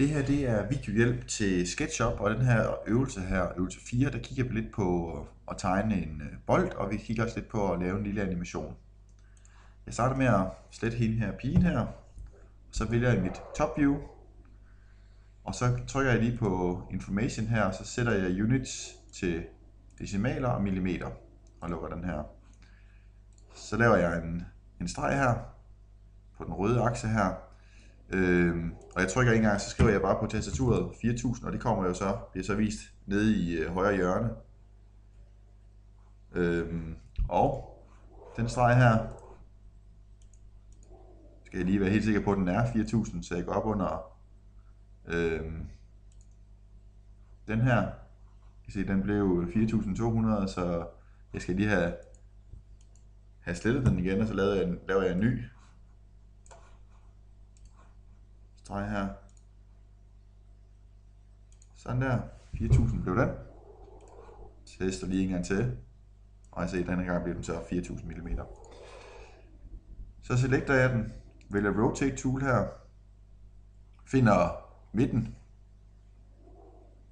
Det her det er videohjælp til SketchUp, og den her øvelse her, øvelse 4, der kigger vi lidt på at tegne en øh, bold, og vi kigger også lidt på at lave en lille animation. Jeg starter med at slette hende her pigen her, og så vælger jeg mit top view, og så trykker jeg lige på information her, og så sætter jeg units til decimaler og millimeter, og lukker den her. Så laver jeg en, en streg her, på den røde akse her, Øh, og jeg trykker en gang, så skriver jeg bare på tastaturet 4000, og det kommer jo så, bliver så vist nede i øh, højre hjørne. Øh, og den streg her, skal jeg lige være helt sikker på, at den er 4000, så jeg går op under øh, den her. I se, den blev 4200, så jeg skal lige have, have slettet den igen, og så laver jeg, laver jeg en ny streg her. Sådan der. 4000 blev den. Tester lige en gang til. Og jeg ser, denne gang bliver den så 4000 mm. Så selekter jeg den. Vælger Rotate Tool her. Finder midten.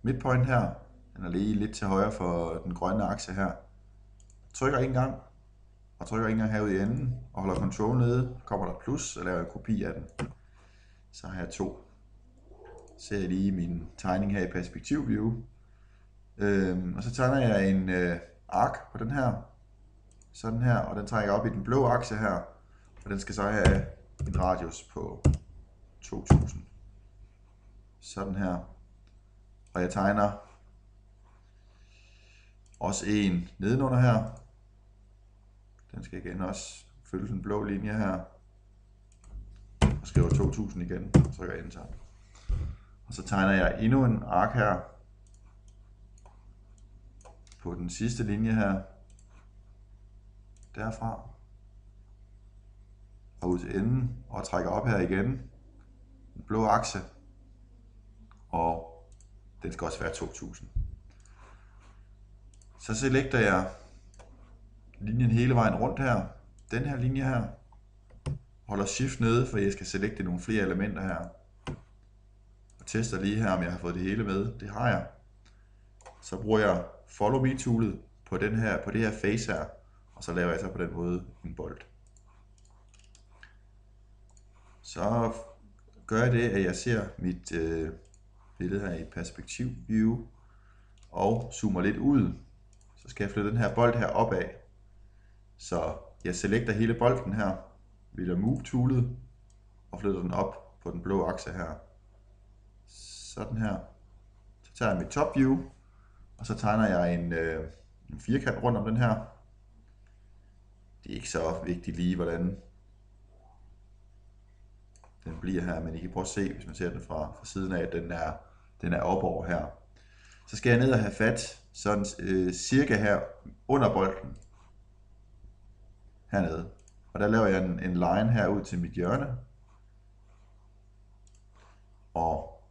Midpoint her. Den er lige lidt til højre for den grønne akse her. Trykker en gang. Og trykker en gang herude i enden. Og holder Ctrl nede. Kommer der plus, så laver jeg en kopi af den. Så har jeg to. Ser jeg lige min tegning her i perspektiv view. Øhm, og så tegner jeg en øh, ark på den her. Sådan her, og den trækker op i den blå akse her. Og den skal så have en radius på 2000. Sådan her. Og jeg tegner også en nedenunder her. Den skal igen også følge den blå linje her skriver 2000 igen, og trykker enter. Og så tegner jeg endnu en ark her. På den sidste linje her, derfra, og ud til enden, og trækker op her igen, den blå akse, og den skal også være 2000. Så selekter jeg linjen hele vejen rundt her, den her linje her, holder shift nede, for jeg skal selekte nogle flere elementer her. Og tester lige her, om jeg har fået det hele med. Det har jeg. Så bruger jeg follow me toolet på, den her, på det her face her, og så laver jeg så på den måde en bold. Så gør jeg det, at jeg ser mit øh, billede her i perspektiv view, og zoomer lidt ud. Så skal jeg flytte den her bold her opad. Så jeg selekter hele bolden her, vælger Move toolet og flytter den op på den blå akse her. Sådan her. Så tager jeg mit top view, og så tegner jeg en, øh, en firkant rundt om den her. Det er ikke så vigtigt lige, hvordan den bliver her, men I kan prøve at se, hvis man ser den fra, fra siden af, at den er, den er op over her. Så skal jeg ned og have fat sådan øh, cirka her under bolden. Hernede. Og der laver jeg en, en line her ud til mit hjørne. Og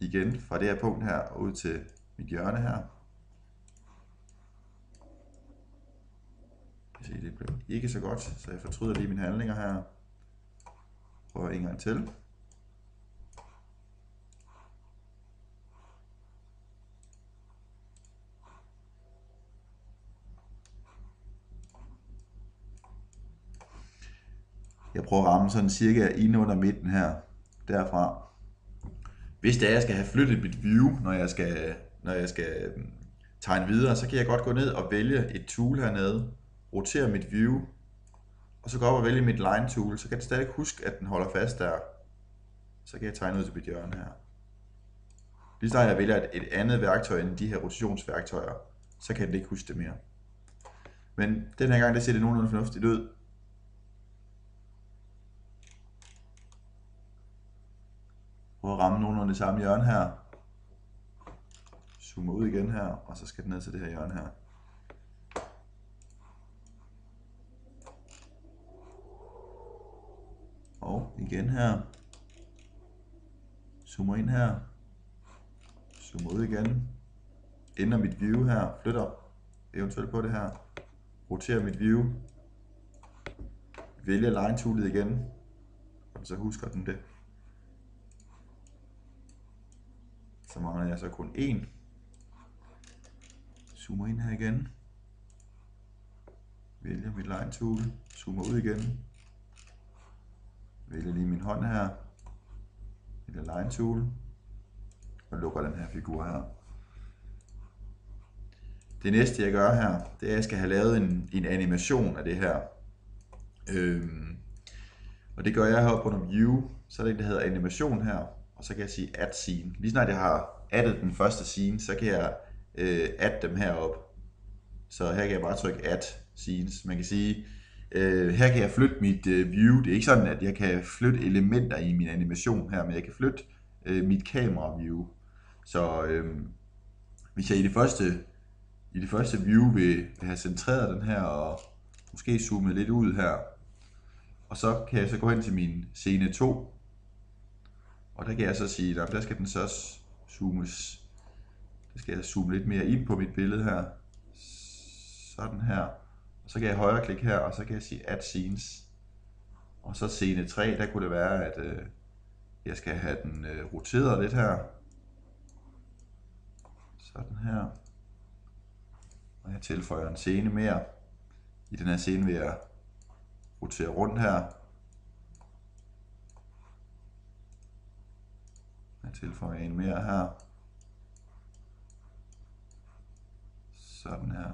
igen fra det her punkt her ud til mit hjørne her. Jeg se, det blev ikke så godt, så jeg fortryder lige mine handlinger her. Prøver en gang til. Jeg prøver at ramme sådan cirka inde under midten her, derfra. Hvis det er, jeg skal have flyttet mit view, når jeg skal, når jeg skal øhm, tegne videre, så kan jeg godt gå ned og vælge et tool hernede, rotere mit view, og så gå op og vælge mit line tool, så kan det stadig huske, at den holder fast der. Så kan jeg tegne ud til mit hjørne her. Lige snart jeg vælger et, et andet værktøj end de her rotationsværktøjer, så kan den ikke huske det mere. Men den her gang, det ser det nogenlunde fornuftigt ud. prøve at ramme nogenlunde det samme hjørne her. Zoomer ud igen her, og så skal den ned til det her hjørne her. Og igen her. Zoomer ind her. Zoomer ud igen. Ændrer mit view her. Flytter eventuelt på det her. Roterer mit view. Vælger line toolet igen. Og så husker den det. Så mangler jeg så kun en. Zoomer ind her igen. Vælger mit line tool. Zoomer ud igen. Vælger lige min hånd her. Vælger line tool. Og lukker den her figur her. Det næste jeg gør her, det er at jeg skal have lavet en, en animation af det her. Øhm, og det gør jeg heroppe under View, så er det en, der hedder animation her, og så kan jeg sige Add Scene. Lige snart jeg har addet den første scene, så kan jeg øh, add dem herop. Så her kan jeg bare trykke Add Scenes. Man kan sige, øh, her kan jeg flytte mit øh, view. Det er ikke sådan, at jeg kan flytte elementer i min animation her, men jeg kan flytte øh, mit kamera view. Så øh, hvis jeg i det første i det første view vil have centreret den her og måske zoomet lidt ud her, og så kan jeg så gå hen til min scene 2. Og der kan jeg så sige, at der skal den så zoomes. Der skal jeg zoome lidt mere ind på mit billede her. Sådan her. Og så kan jeg højreklikke her, og så kan jeg sige Add Scenes. Og så scene 3, der kunne det være, at øh, jeg skal have den øh, roteret lidt her. Sådan her. Og jeg tilføjer en scene mere. I den her scene vil jeg rotere rundt her. Jeg tilføjer en mere her. Sådan her.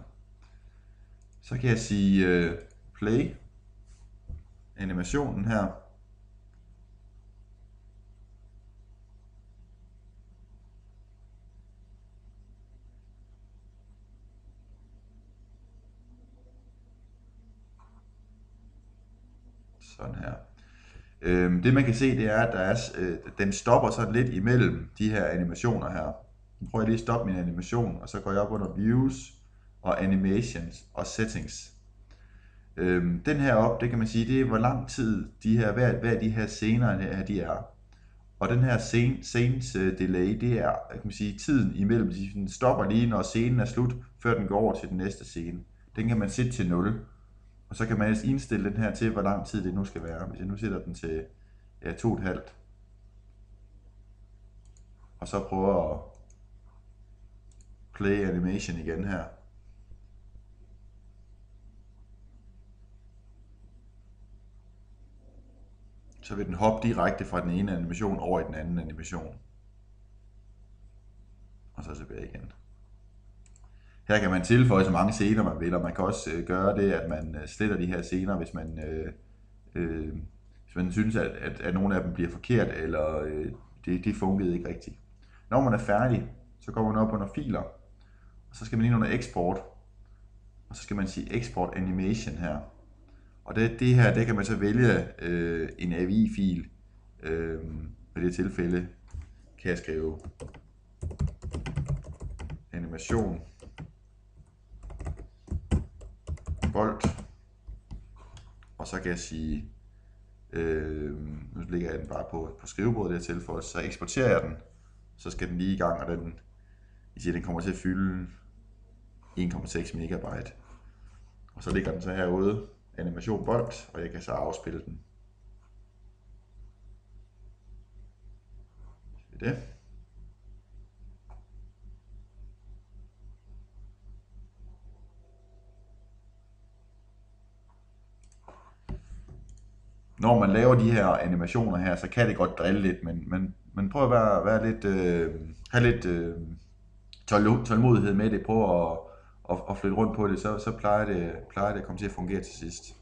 Så kan jeg sige øh, play animationen her. Sådan her. Øhm, det man kan se, det er, at der er, øh, den stopper sådan lidt imellem de her animationer her. Nu prøver jeg lige at stoppe min animation, og så går jeg op under Views og Animations og Settings. Øhm, den her op, det kan man sige, det er hvor lang tid de her, hver, hver de her scener her, de er. Og den her scene, scenes uh, delay, det er kan man sige, tiden imellem. Den stopper lige, når scenen er slut, før den går over til den næste scene. Den kan man sætte til 0. Og så kan man indstille den her til, hvor lang tid det nu skal være. Hvis jeg nu sætter den til ja, 2,5. Og så prøver at play animation igen her. Så vil den hoppe direkte fra den ene animation over i den anden animation. Og så tilbage igen. Her kan man tilføje så mange scener, man vil, og man kan også øh, gøre det, at man øh, sletter de her scener, hvis man, øh, øh, hvis man synes, at, at, at nogle af dem bliver forkert, eller øh, det, det fungerede ikke rigtigt. Når man er færdig, så går man op under filer, og så skal man ind under export, og så skal man sige export animation her. Og det, det her, det kan man så vælge øh, en AVI-fil. Øh, I det tilfælde kan jeg skrive animation bold. Og så kan jeg sige, øh, nu ligger jeg den bare på, på skrivebordet der til for, så eksporterer jeg den, så skal den lige i gang, og den, jeg siger, den kommer til at fylde 1,6 megabyte. Og så ligger den så herude, animation bold, og jeg kan så afspille den. Det. Når man laver de her animationer her, så kan det godt drille lidt, men, men, men prøv at være, være lidt, øh, have lidt øh, tålmodighed med det, prøv at, at, at flytte rundt på det, så, så plejer, det, plejer det at komme til at fungere til sidst.